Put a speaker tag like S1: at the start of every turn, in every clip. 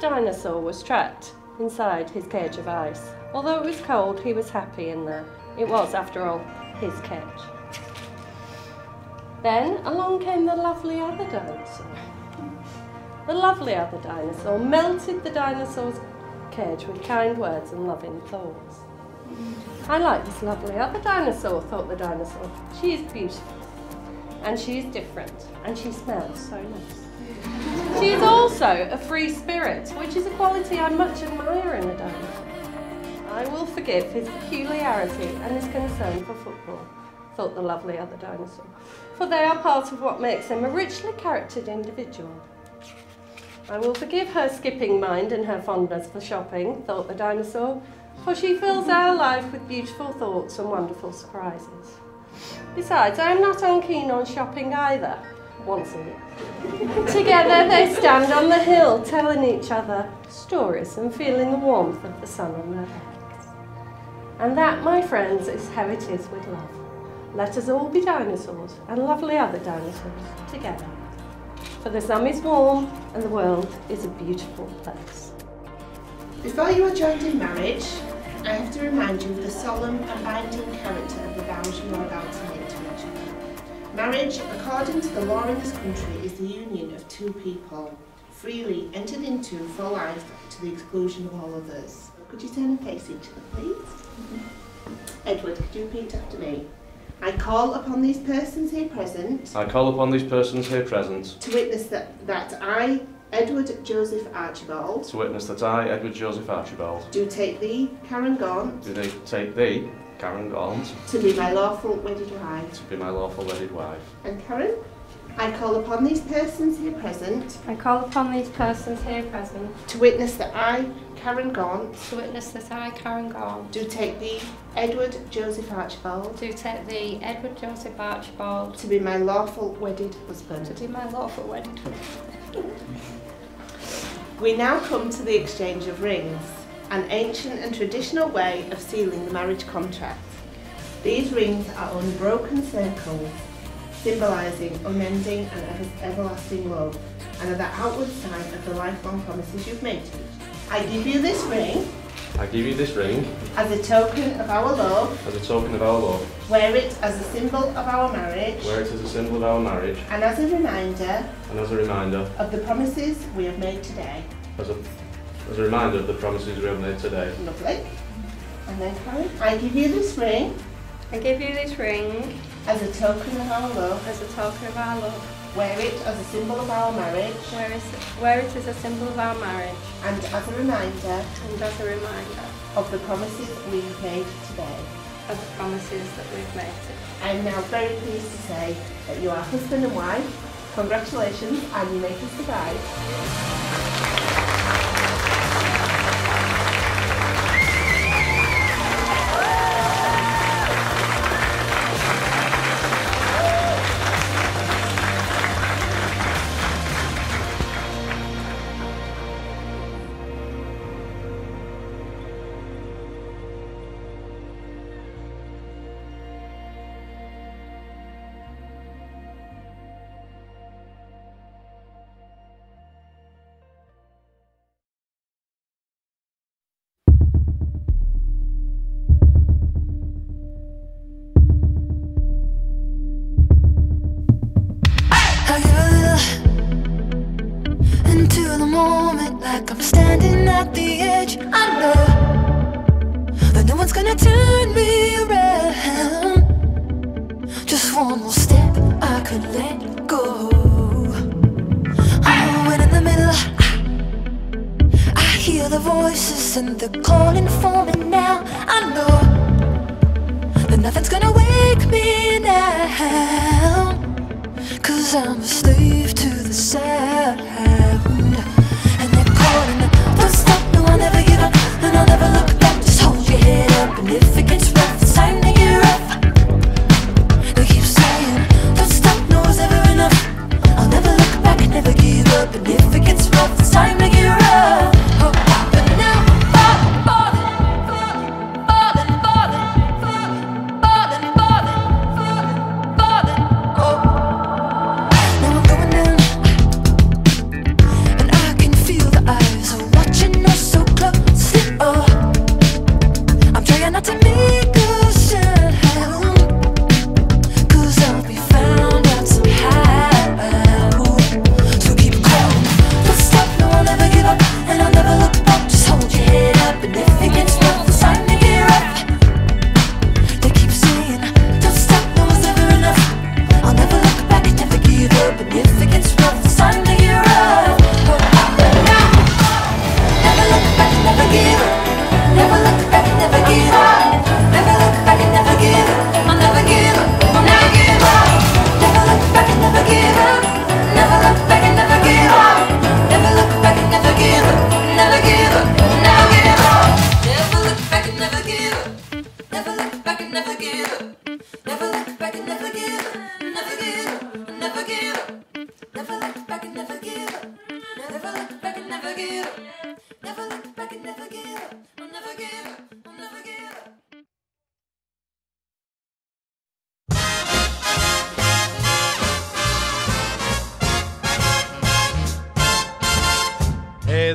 S1: dinosaur was trapped inside his cage of ice. Although it was cold, he was happy in there. It was, after all, his cage. Then along came the lovely other dinosaur. The lovely other dinosaur melted the dinosaur's cage with kind words and loving thoughts. I like this lovely other dinosaur, thought the dinosaur. She is beautiful, and she is different, and she smells so nice. She is also a free spirit, which is a quality I much admire in a dinosaur. I will forgive his peculiarity and his concern for football, thought the lovely other dinosaur, for they are part of what makes him a richly charactered individual. I will forgive her skipping mind and her fondness for shopping, thought the dinosaur, for she fills our life with beautiful thoughts and wonderful surprises. Besides, I am not unkeen on shopping either, once a week. Together they stand on the hill, telling each other stories and feeling the warmth of the sun on their backs. And that, my friends, is how it is with love. Let us all be dinosaurs and lovely other dinosaurs together for the sun is warm and the world is a beautiful place.
S2: Before you are joined in marriage, I have to remind you of the solemn and binding character of the vows you are about to make. Marriage, according to the law in this country, is the union of two people, freely entered into for life to the exclusion of all others. Could you turn and face each other, please? Edward, could you repeat after me? I call upon these persons here present
S3: I call upon these persons here present
S2: to witness that, that I, Edward Joseph Archibald,
S3: to witness that I, Edward Joseph Archibald,
S2: do take thee, Karen Gaunt,
S3: do they take thee, Karen Gaunt,
S2: to be my lawful wedded wife.
S3: to be my lawful wedded wife.
S2: And Karen, I call upon these persons here present
S1: I call upon these persons here present
S2: to witness that I, Karen Gaunt,
S1: to witness that I, Karen Gaunt,
S2: do take thee, Edward Joseph Archibald,
S1: do take thee, Edward Joseph Archibald,
S2: to be my lawful wedded husband.
S1: to be my lawful wedded husband.
S2: We now come to the exchange of rings, an ancient and traditional way of sealing the marriage contract. These rings are unbroken circles, symbolising unending and ever- everlasting love, and are the outward sign of the lifelong promises you've made to each. I give you this ring
S3: I give you this ring
S2: as a token of our love,
S3: as a token of our love,
S2: wear it as a symbol of our marriage,
S3: wear it as a symbol of our marriage,
S2: and as a reminder
S3: and as a reminder,
S2: of the promises we have made today.
S3: as a, as a reminder of the promises we have made today.
S2: Lovely. And then Karen, I give you this ring.
S1: I give you this ring.
S2: As a token of our love,
S1: as a token of our love,
S2: wear it as a symbol of our marriage,
S1: Wear it, wear it as a symbol of our marriage,
S2: and as a reminder.
S1: And as a reminder.
S2: Of the promises we have made today.
S1: of the promises that we've made to
S2: I am now very pleased to say that you are husband and wife. Congratulations, and you may kiss the
S4: like I'm standing at the edge. I know that no one's gonna turn me around. Just one more step, I could let go. And in the middle, I hear the voices and they're calling for me now. I know that nothing's gonna wake me now. Cause I'm a slave to the sound Never look back, just hold your head up And if it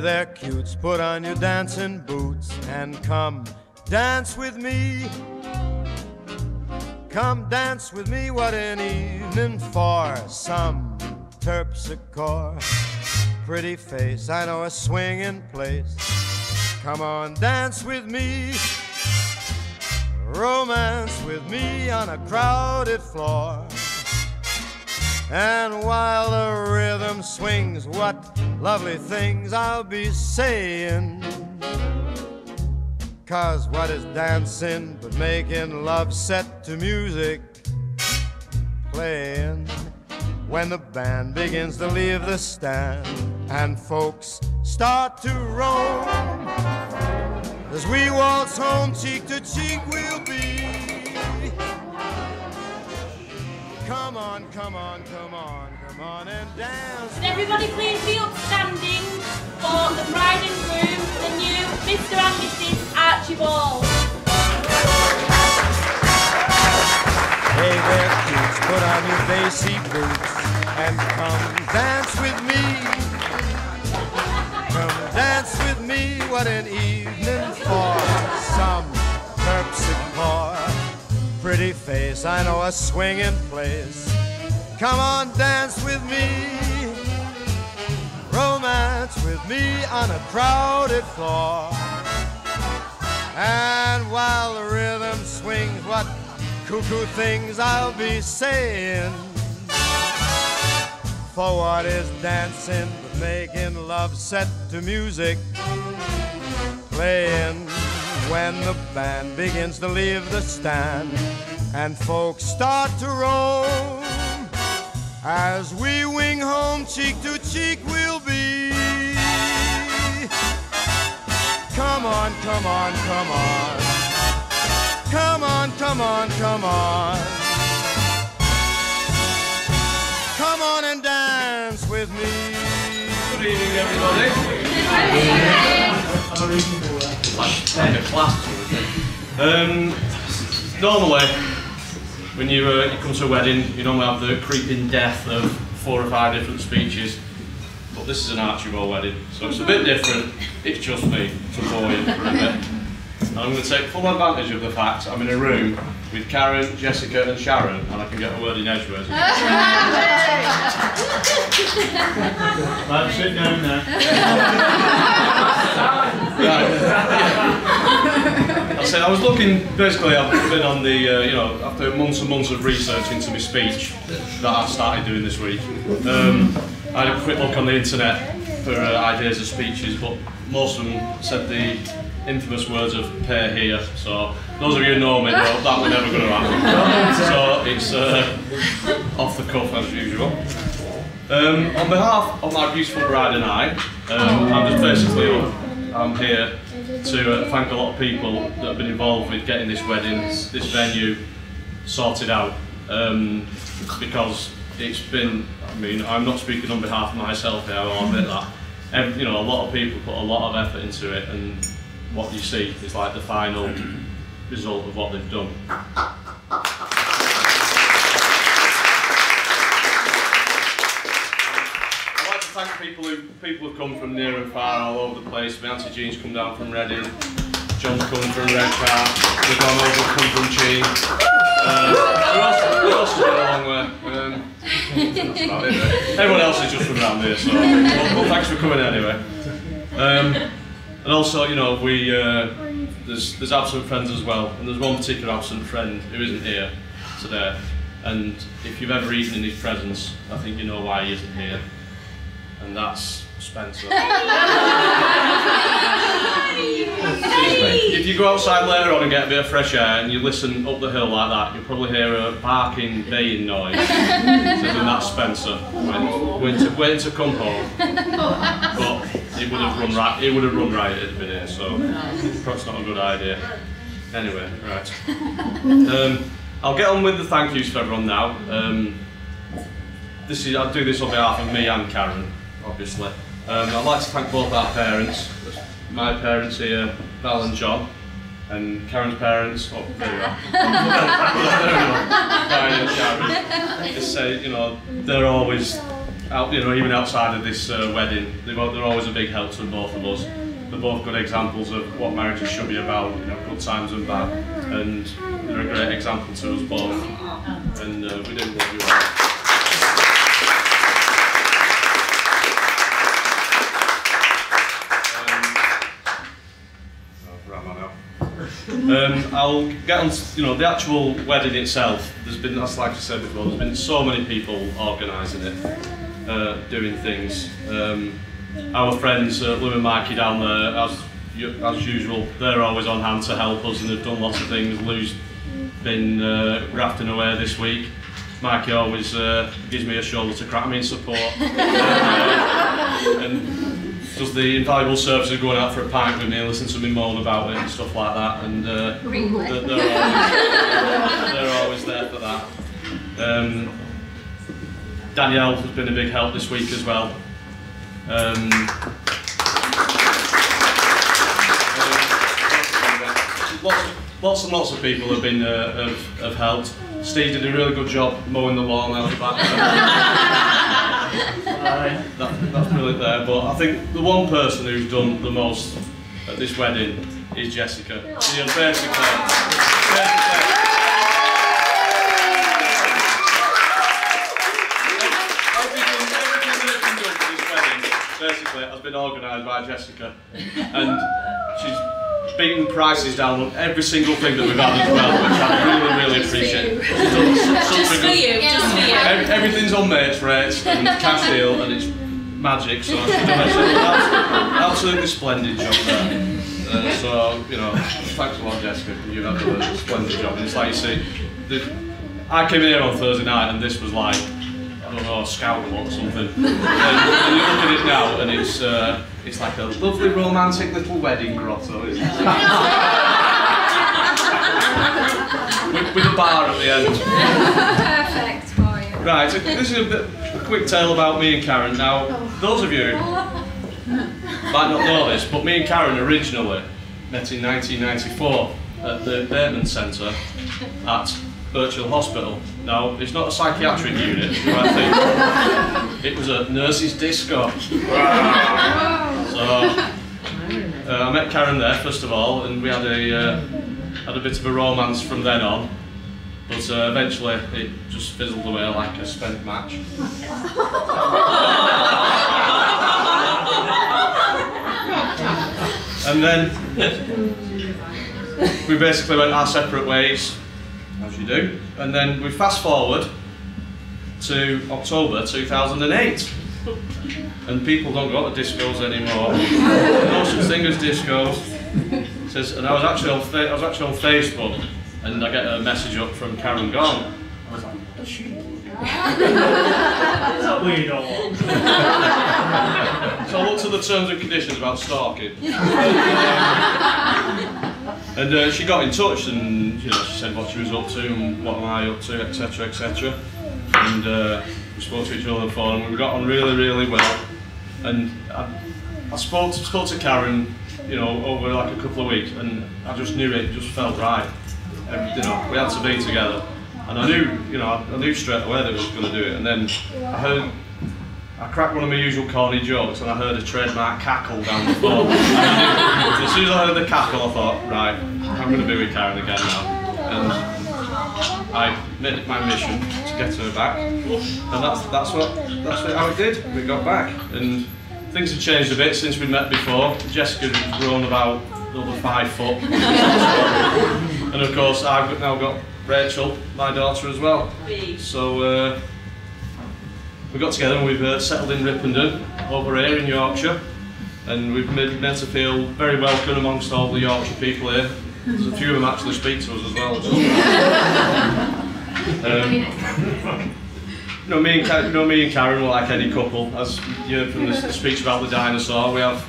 S5: there, cutes, put on your dancing boots and come dance with me. Come dance with me, what an evening for some terpsichore. Pretty face, I know a swinging place. Come on, dance with me. Romance with me on a crowded floor. And while the swings, what lovely things I'll be saying. Cause what is dancing but making love set to music playing? When the band begins to leave the stand and folks start to roam as we waltz home cheek to cheek we'll be. Come on come on come on come on and dance
S6: Can everybody please be upstanding for the bride and groom, the new Mr. and Mrs. Archibald.
S5: Hey there, cutes, put on your bassy boots and come dance with me. Come dance with me, what an evening for some terpsichore. Pretty face, I know a swinging place. Come on, dance with me. Romance with me on a crowded floor. And while the rhythm swings, what cuckoo things I'll be saying. For what is dancing but making love set to music? Playing when the band begins to leave the stand and folks start to roam. As we wing home cheek to cheek, we'll be. Come on, come on, come on. Come on, come on, come on. Come on and dance with me.
S3: Good evening, everybody. Like a class sort of thing. Um, normally, when you, uh, you come to a wedding, you normally have the creeping death of four or five different speeches. But this is an Archibald wedding, so it's a bit different. It's just me to bore you for a bit. And I'm going to take full advantage of the fact I'm in a room with Karen, Jessica, and Sharon, and I can get a word in edgeways.
S7: Right, sit down now.
S3: Right. I said I was looking. Basically, I've been on the uh, you know after months and months of research into my speech that I've started doing this week. Um, I had a quick look on the internet for uh, ideas of speeches, but most of them said the infamous words of "pair here." So those of you who know me know that was never going to happen. So it's uh, off the cuff as usual. Um, on behalf of my beautiful bride and I, um, I'm just basically I'm here to uh, thank a lot of people that have been involved with getting this wedding, this venue sorted out. Um, because it's been, I mean, I'm not speaking on behalf of myself here, I'll admit that. Ev- you know, a lot of people put a lot of effort into it, and what you see is like the final result of what they've done. I'd like to thank people who people have come from near and far all over the place. Nancy Jean's come down from Reading, John's come from Redcar, the Donald come from Cheam. Uh, else, has been a long way? Um. Everyone else is just from around here, so well, well, thanks for coming anyway. Um, and also, you know, we uh, there's there's absent friends as well, and there's one particular absent friend who isn't here today. And if you've ever eaten in his presence, I think you know why he isn't here, and that's Spencer. If you go outside later on and get a bit of fresh air and you listen up the hill like that, you'll probably hear a barking, baying noise. so then that's Spencer waiting, waiting, to, waiting to come home. But it would have run right. It would have run right if it had been here. So perhaps not a good idea. Anyway, right. Um, I'll get on with the thank yous for everyone now. Um, this is I'll do this on behalf of me and Karen, obviously. Um, I'd like to thank both our parents. My parents here, Val and John, and Karen's parents. Oh, there are. we go. Brian and Sharon. Just say, you know, they're always out, you know, even outside of this uh, wedding, they're, they're always a big help to both of us. They're both good examples of what marriages should be about, you know, good times and bad, and they're a great example to us both. And uh, we do love you all. Um, oh, where am I now? Um, I'll get on, to, you know, the actual wedding itself. There's been, that's like I said before, there's been so many people organising it, uh, doing things. Um, our friends, uh, Lou and Mikey down there, as, as usual, they're always on hand to help us and they've done lots of things. Lou's been uh, grafting away this week. Mikey always uh, gives me a shoulder to crack me in support. Uh, and does the invaluable service of going out for a pint with me and listen to me moan about it and stuff like that. And uh, they're, they're, always, they're always there for that. Um, Danielle has been a big help this week as well. Um, lots, lots and lots of people have been uh, have, have helped. Steve did a really good job mowing the lawn out the back. that, that's brilliant there. But I think the one person who's done the most at this wedding is Jessica. She has basically, basically basically has been organised by Jessica, and she's beaten prices down on every single thing that we've had as well, which I really, really appreciate. She's done such
S6: Just for you, just for you.
S3: Everything's on mates rates and cash deal and it's magic so she's done a- she's done an absolutely splendid job there. Uh, so, you know, thanks a lot Jessica, you've had a splendid job and it's like you see, the, I came in here on Thursday night and this was like, I don't know, a scout or something. and, and you look at it now and it's uh, it's like a lovely romantic little wedding grotto, isn't it? with, with a bar at the end.
S8: Perfect for you.
S3: Right, so this is a, bit, a quick tale about me and Karen. Now, those of you might not know this, but me and Karen originally met in 1994 at the Bateman Centre at Birch Hill Hospital. Now, it's not a psychiatric unit, might think. It was a nurse's disco. So, uh, I met Karen there first of all, and we had a uh, had a bit of a romance from then on. But uh, eventually, it just fizzled away like a spent match. and then we basically went our separate ways, as you do. And then we fast forward to October 2008. And people don't go to discos anymore. no such thing as discos. It Says, and I was actually on fa- I was actually on Facebook, and I get a message up from Karen Gaunt. I was like, "Does she?"
S7: We don't want.
S3: So I looked at the terms and conditions about stalking. and uh, she got in touch and you know she said what she was up to and what am I up to, etc. etc. And uh, we spoke to each other on the phone and we got on really, really well. And I, I spoke, to, spoke to Karen, you know, over like a couple of weeks and I just knew it just felt right. And, you know, we had to be together. And I knew, you know, I knew straight away that we was going to do it. And then I heard I cracked one of my usual corny jokes and I heard a trademark cackle down the phone. As soon as I heard the cackle, I thought, right, I'm going to be with Karen again now. And I made it my mission to get her back. And that's that's what that's what, how it did. We got back. And things have changed a bit since we met before. Jessica has grown about another five foot. and of course, I've now got Rachel, my daughter, as well. So. Uh, we got together and we've uh, settled in Ripponden over here in Yorkshire and we've made, made to feel very welcome amongst all the Yorkshire people here. There's a few of them actually speak to us as well. um, you know, me and Ka- you know, me and Karen were like any couple. As you heard from the s- speech about the dinosaur, we have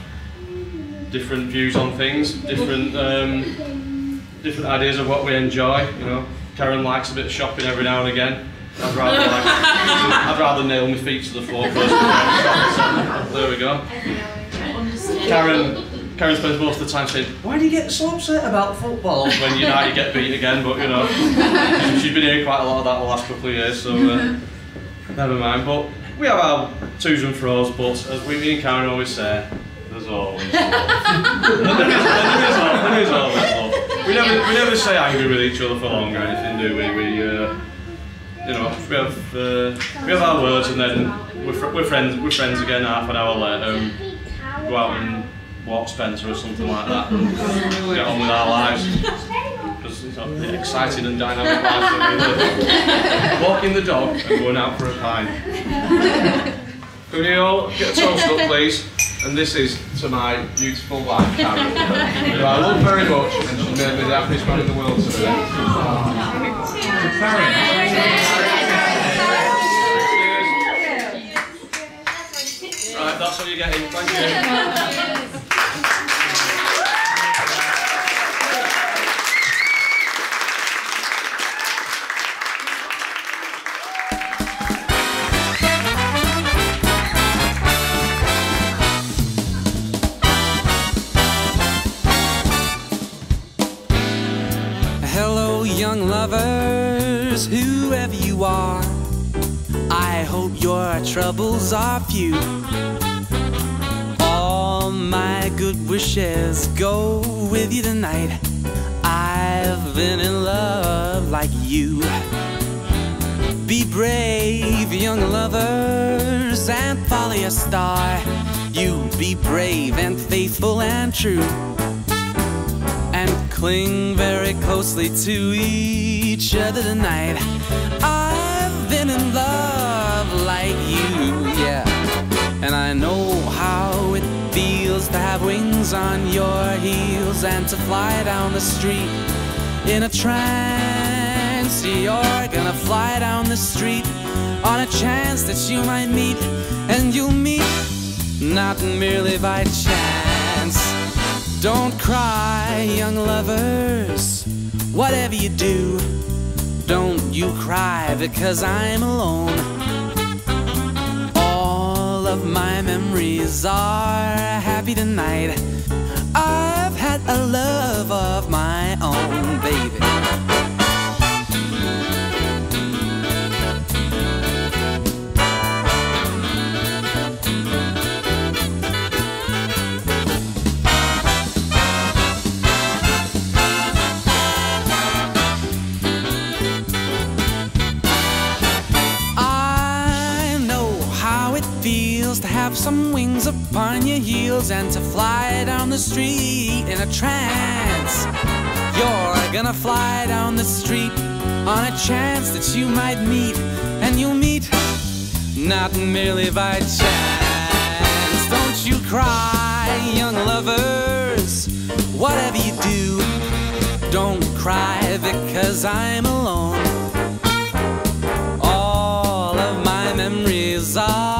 S3: different views on things, different um, different ideas of what we enjoy. You know, Karen likes a bit of shopping every now and again. I'd rather like, I'd rather nail my feet to the floor first. There we go. Karen, Karen spends most of the time saying, "Why do you get so upset about football when United get beat again?" But you know, she's been hearing quite a lot of that the last couple of years, so uh, never mind. But we have our twos and fro's, but as we, me and Karen always say, there's always love. there, is, there, is love, there is always love. We never, we never say angry with each other for long or anything, do we? We, uh, you know, we have, uh, we have our words and then we're, fr we're, friends, we're friends again half an hour later and go out and walk Spencer or something like that and get on with our lives. Because it's a exciting and dynamic life. Walking the dog and going out for a pint. Can you all get a toast up, please? And this is to my beautiful wife, Karen, who I love very much, and she made me the happiest man in the world today. To Right, that's all you're getting. Thank you.
S9: You are, I hope your troubles are few. All my good wishes go with you tonight. I've been in love like you. Be brave, young lovers, and follow your star. You be brave and faithful and true and cling very closely to each other tonight. In love like you, yeah. And I know how it feels to have wings on your heels and to fly down the street in a trance. You're gonna fly down the street on a chance that you might meet, and you'll meet not merely by chance. Don't cry, young lovers, whatever you do. Don't you cry because I'm alone. All of my memories are happy tonight. I've had a love of your heels and to fly down the street in a trance. You're gonna fly down the street on a chance that you might meet, and you'll meet not merely by chance. Don't you cry, young lovers, whatever you do, don't cry because I'm alone. All of my memories are